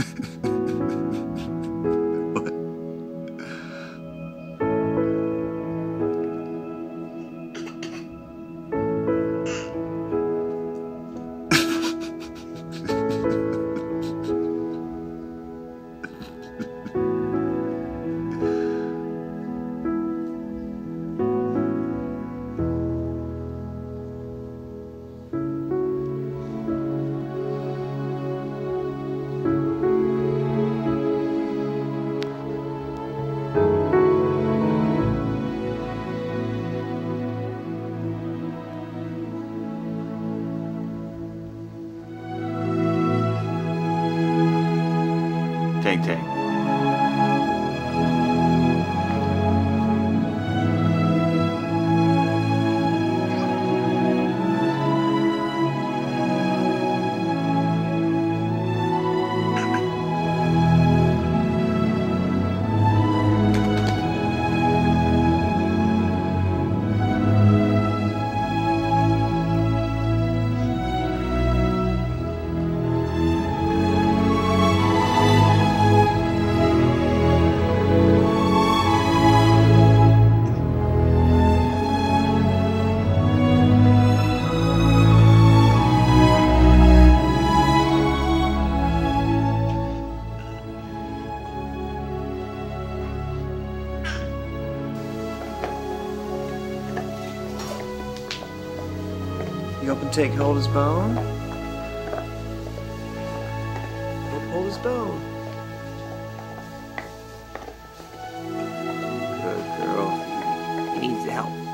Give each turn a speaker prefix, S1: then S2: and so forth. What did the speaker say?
S1: what? Tang Tang. up and take hold of his bone. Hold his bone. Good girl. He needs help.